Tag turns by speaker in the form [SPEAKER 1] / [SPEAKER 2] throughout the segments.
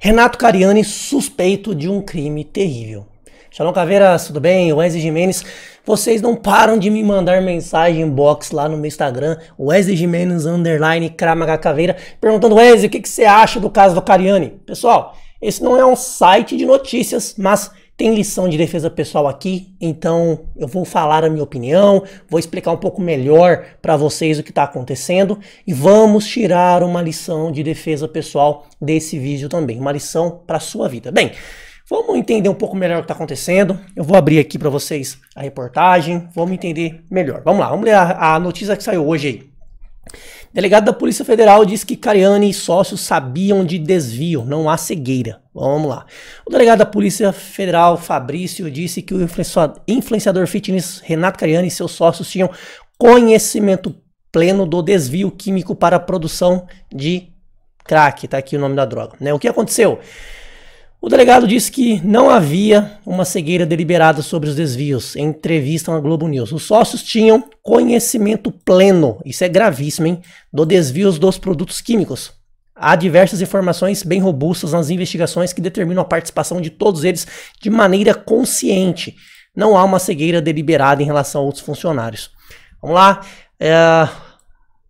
[SPEAKER 1] Renato Cariani suspeito de um crime terrível. Shalom Caveiras, tudo bem? Wesley Jimenez. Vocês não param de me mandar mensagem inbox lá no meu Instagram, Wesley Jimenez underline Kramaga Caveira, perguntando, Wesley, o que, que você acha do caso do Cariani? Pessoal, esse não é um site de notícias, mas tem lição de defesa pessoal aqui, então eu vou falar a minha opinião, vou explicar um pouco melhor para vocês o que está acontecendo e vamos tirar uma lição de defesa pessoal desse vídeo também, uma lição para sua vida. Bem, vamos entender um pouco melhor o que está acontecendo. Eu vou abrir aqui para vocês a reportagem, vamos entender melhor. Vamos lá, vamos ler a, a notícia que saiu hoje aí. Delegado da Polícia Federal diz que Cariani e sócios sabiam de desvio, não há cegueira. Vamos lá. O delegado da Polícia Federal, Fabrício, disse que o influenciador fitness Renato Cariani e seus sócios tinham conhecimento pleno do desvio químico para a produção de crack, tá aqui o nome da droga. Né? O que aconteceu? O delegado disse que não havia uma cegueira deliberada sobre os desvios em entrevista na Globo News. Os sócios tinham conhecimento pleno, isso é gravíssimo, hein, do desvios dos produtos químicos. Há diversas informações bem robustas nas investigações que determinam a participação de todos eles de maneira consciente. Não há uma cegueira deliberada em relação a outros funcionários. Vamos lá. É,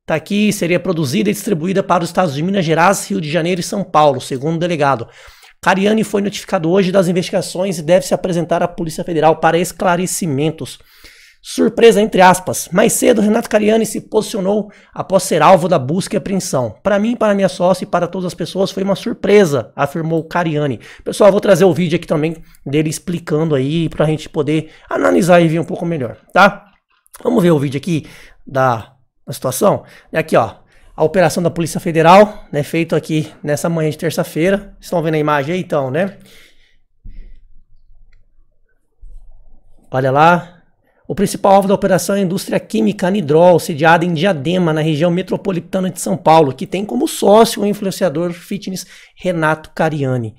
[SPEAKER 1] tá aqui, seria produzida e distribuída para os estados de Minas Gerais, Rio de Janeiro e São Paulo, segundo o delegado. Cariani foi notificado hoje das investigações e deve se apresentar à Polícia Federal para esclarecimentos. Surpresa, entre aspas. Mais cedo, Renato Cariani se posicionou após ser alvo da busca e apreensão. Para mim, para minha sócia e para todas as pessoas foi uma surpresa, afirmou Cariani. Pessoal, vou trazer o vídeo aqui também dele explicando aí para a gente poder analisar e ver um pouco melhor, tá? Vamos ver o vídeo aqui da, da situação. Aqui, ó a operação da Polícia Federal, né, feito aqui nessa manhã de terça-feira. Estão vendo a imagem aí então, né? Olha lá. O principal alvo da operação é a indústria química Anidrol, sediada em Diadema, na região metropolitana de São Paulo, que tem como sócio o influenciador fitness Renato Cariani.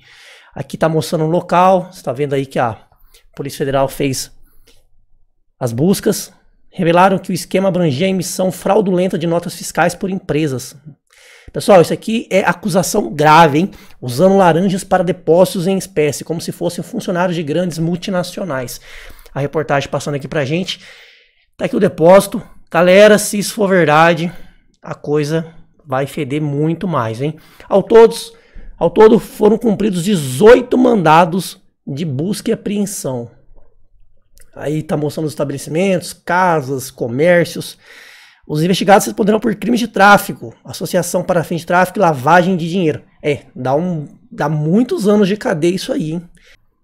[SPEAKER 1] Aqui está mostrando o um local, você está vendo aí que a Polícia Federal fez as buscas, revelaram que o esquema abrangia a emissão fraudulenta de notas fiscais por empresas. Pessoal, isso aqui é acusação grave, hein? Usando laranjas para depósitos em espécie, como se fossem funcionários de grandes multinacionais. A reportagem passando aqui pra gente. Tá aqui o depósito. Galera, se isso for verdade, a coisa vai feder muito mais, hein? Ao, todos, ao todo foram cumpridos 18 mandados de busca e apreensão. Aí está mostrando os estabelecimentos, casas, comércios. Os investigados responderão por crimes de tráfico, associação para fins de tráfico e lavagem de dinheiro. É, dá, um, dá muitos anos de cadeia isso aí, hein?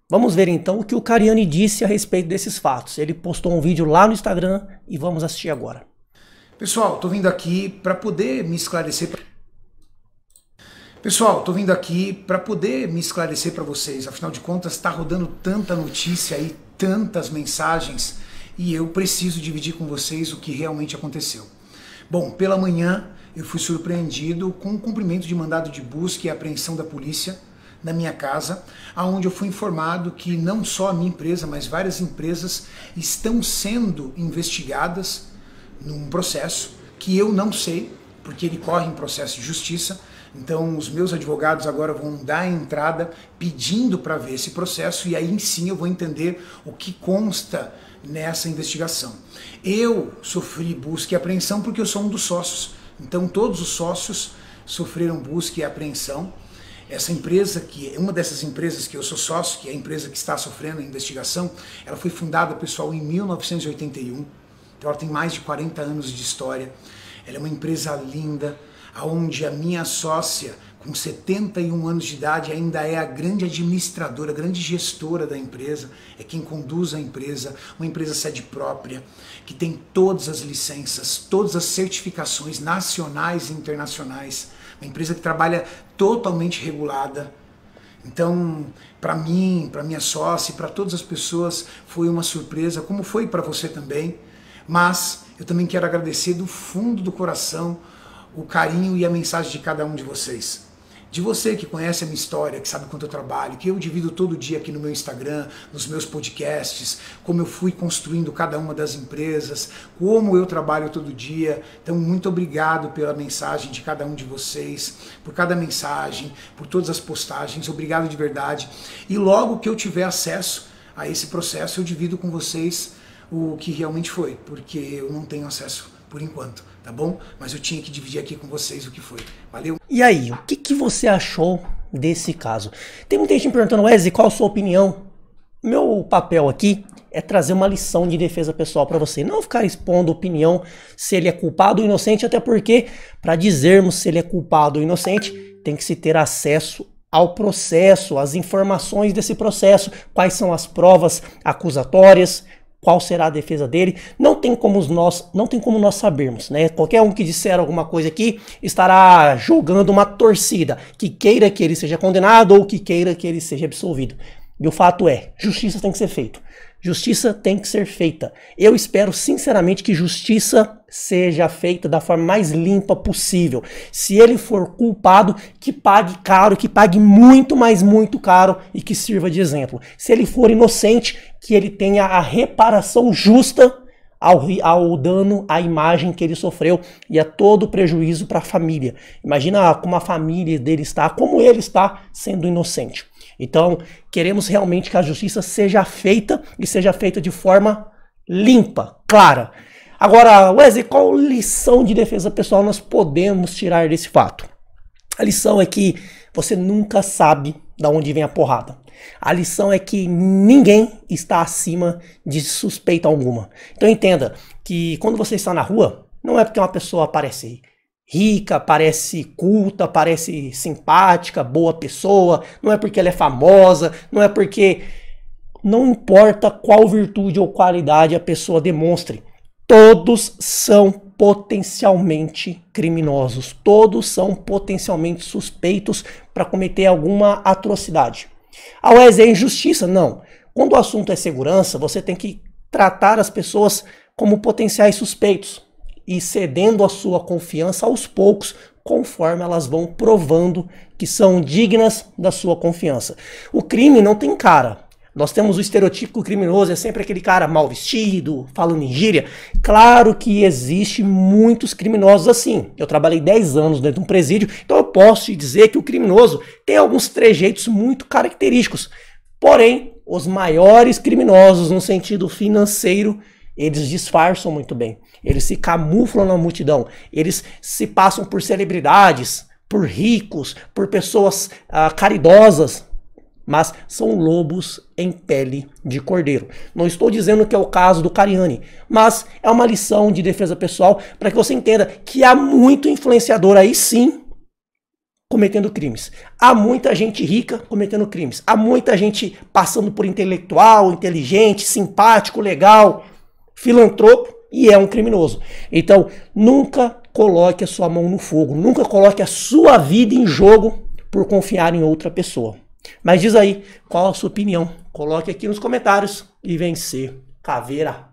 [SPEAKER 1] Vamos ver então o que o Cariani disse a respeito desses fatos. Ele postou um vídeo lá no Instagram e vamos assistir agora.
[SPEAKER 2] Pessoal, tô vindo aqui para poder me esclarecer. Pessoal, tô vindo aqui para poder me esclarecer para vocês. Afinal de contas, está rodando tanta notícia aí, tantas mensagens e eu preciso dividir com vocês o que realmente aconteceu. Bom, pela manhã eu fui surpreendido com o cumprimento de mandado de busca e apreensão da polícia na minha casa, aonde eu fui informado que não só a minha empresa, mas várias empresas estão sendo investigadas num processo que eu não sei, porque ele corre em processo de justiça, então, os meus advogados agora vão dar entrada pedindo para ver esse processo e aí sim eu vou entender o que consta nessa investigação. Eu sofri busca e apreensão porque eu sou um dos sócios. Então, todos os sócios sofreram busca e apreensão. Essa empresa, que é uma dessas empresas que eu sou sócio, que é a empresa que está sofrendo a investigação, ela foi fundada, pessoal, em 1981. Então, ela tem mais de 40 anos de história. Ela é uma empresa linda, onde a minha sócia, com 71 anos de idade, ainda é a grande administradora, a grande gestora da empresa, é quem conduz a empresa, uma empresa sede própria, que tem todas as licenças, todas as certificações nacionais e internacionais, uma empresa que trabalha totalmente regulada. Então, para mim, para minha sócia e para todas as pessoas foi uma surpresa, como foi para você também. Mas eu também quero agradecer do fundo do coração o carinho e a mensagem de cada um de vocês. de você que conhece a minha história, que sabe quanto eu trabalho, que eu divido todo dia aqui no meu Instagram, nos meus podcasts, como eu fui construindo cada uma das empresas, como eu trabalho todo dia. Então, muito obrigado pela mensagem de cada um de vocês, por cada mensagem, por todas as postagens. Obrigado de verdade. E logo que eu tiver acesso a esse processo, eu divido com vocês o que realmente foi, porque eu não tenho acesso por enquanto, tá bom? Mas eu tinha que dividir aqui com vocês o que foi. Valeu?
[SPEAKER 1] E aí, o que, que você achou desse caso? Tem muita gente me perguntando, Wesley, qual a sua opinião? Meu papel aqui é trazer uma lição de defesa pessoal para você, não ficar expondo opinião se ele é culpado ou inocente, até porque para dizermos se ele é culpado ou inocente, tem que se ter acesso ao processo, às informações desse processo, quais são as provas acusatórias, qual será a defesa dele. Não tem como nós, não tem como nós sabermos, né? Qualquer um que disser alguma coisa aqui estará jogando uma torcida que queira que ele seja condenado ou que queira que ele seja absolvido. E o fato é, justiça tem que ser feita. Justiça tem que ser feita. Eu espero sinceramente que justiça seja feita da forma mais limpa possível. Se ele for culpado, que pague caro, que pague muito, mas muito caro e que sirva de exemplo. Se ele for inocente, que ele tenha a reparação justa ao, ao dano à imagem que ele sofreu e a todo o prejuízo para a família. Imagina como a família dele está, como ele está sendo inocente. Então, queremos realmente que a justiça seja feita e seja feita de forma limpa, clara. Agora, Wesley, qual lição de defesa pessoal nós podemos tirar desse fato? A lição é que você nunca sabe de onde vem a porrada. A lição é que ninguém está acima de suspeita alguma. Então entenda que quando você está na rua, não é porque uma pessoa parece rica, parece culta, parece simpática, boa pessoa, não é porque ela é famosa, não é porque. Não importa qual virtude ou qualidade a pessoa demonstre, todos são potencialmente criminosos, todos são potencialmente suspeitos para cometer alguma atrocidade. A UES é injustiça? Não. Quando o assunto é segurança, você tem que tratar as pessoas como potenciais suspeitos e cedendo a sua confiança aos poucos, conforme elas vão provando que são dignas da sua confiança. O crime não tem cara. Nós temos o estereotipo criminoso, é sempre aquele cara mal vestido, falando em gíria. Claro que existe muitos criminosos assim. Eu trabalhei 10 anos dentro de um presídio, então eu posso te dizer que o criminoso tem alguns trejeitos muito característicos. Porém, os maiores criminosos no sentido financeiro, eles disfarçam muito bem. Eles se camuflam na multidão. Eles se passam por celebridades, por ricos, por pessoas ah, caridosas, mas são lobos em pele de cordeiro. Não estou dizendo que é o caso do Cariani, mas é uma lição de defesa pessoal para que você entenda que há muito influenciador aí sim cometendo crimes. Há muita gente rica cometendo crimes. Há muita gente passando por intelectual, inteligente, simpático, legal, filantropo e é um criminoso. Então, nunca coloque a sua mão no fogo, nunca coloque a sua vida em jogo por confiar em outra pessoa. Mas diz aí, qual a sua opinião? Coloque aqui nos comentários. E vencer. Caveira